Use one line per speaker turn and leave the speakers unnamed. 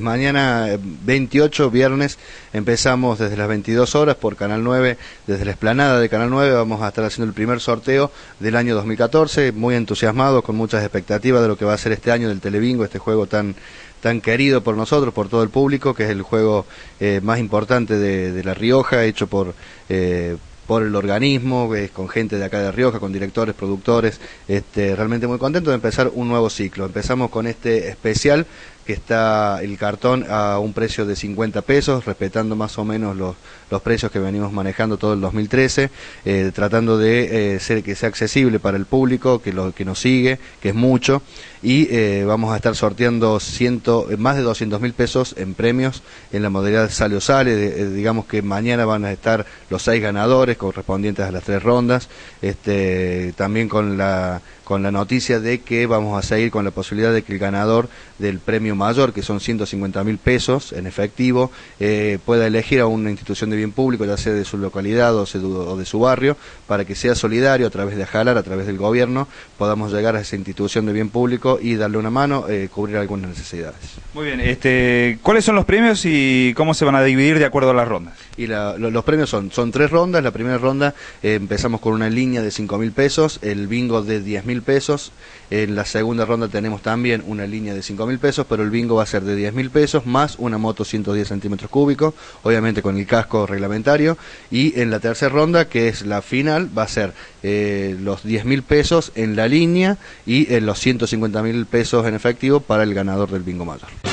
Mañana 28, eh, viernes, empezamos desde las 22 horas por Canal 9, desde la esplanada de Canal 9, vamos a estar haciendo el primer sorteo del año 2014, muy entusiasmados, con muchas expectativas de lo que va a ser este año del Telebingo, este juego tan, tan querido por nosotros, por todo el público, que es el juego eh, más importante de, La Rioja, hecho por... Eh, por el organismo, con gente de acá de Rioja, con directores, productores, este, realmente muy contento de empezar un nuevo ciclo. Empezamos con este especial que está el cartón a un precio de 50 pesos, respetando más o menos los, los precios que venimos manejando todo el 2013, eh, tratando de eh, ser que sea accesible para el público, que, lo, que nos sigue, que es mucho, y eh, vamos a estar sorteando ciento, más de 200 mil pesos en premios en la modalidad sale o sale, digamos que mañana van a estar los seis ganadores correspondientes a las tres rondas, este, también con la, con la noticia de que vamos a seguir con la posibilidad de que el ganador del premio mayor, que son 150 mil pesos en efectivo, pueda elegir a una institución de bien público, ya sea de su localidad o, de su barrio, para que sea solidario a través de Jalar, a través del gobierno, podamos llegar a esa institución de bien público y darle una mano, eh, cubrir algunas necesidades.
Muy bien, este, ¿cuáles son los premios y cómo se van a dividir de acuerdo a las rondas?
Y los premios son, son tres rondas, la primera ronda eh, empezamos con una línea de 5 mil pesos, el bingo de 10 mil pesos, en la segunda ronda tenemos también una línea de 5 mil pesos, pero el bingo va a ser de 10 mil pesos más una moto 110 centímetros cúbicos, obviamente con el casco reglamentario. Y en la tercera ronda, que es la final, va a ser eh, los 10 mil pesos en la línea y en los 150 mil pesos en efectivo para el ganador del bingo mayor.